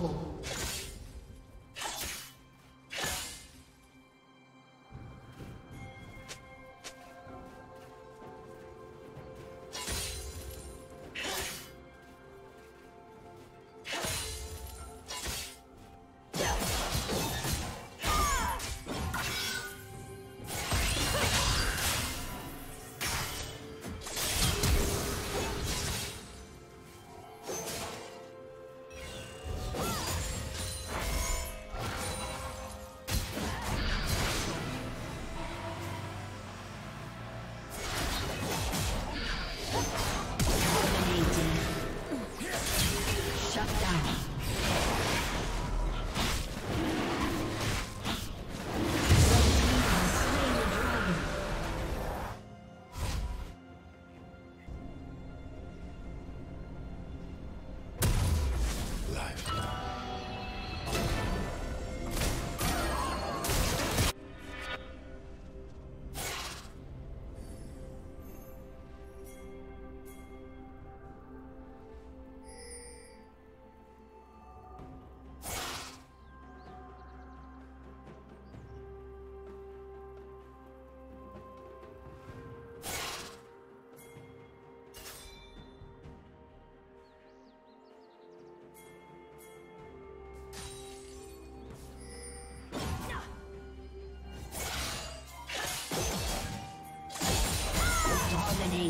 Unstoppable.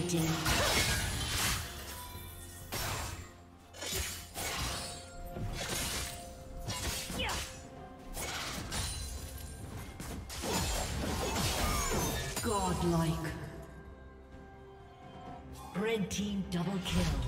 Dominating. Godlike. Red team double kill.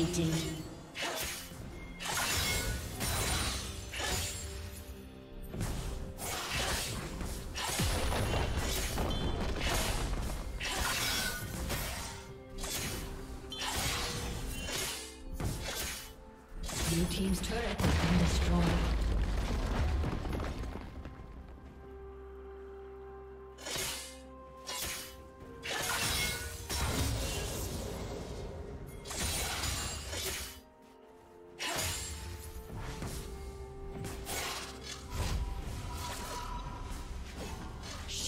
Dominating.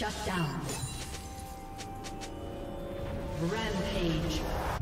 Shut down. Rampage.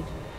A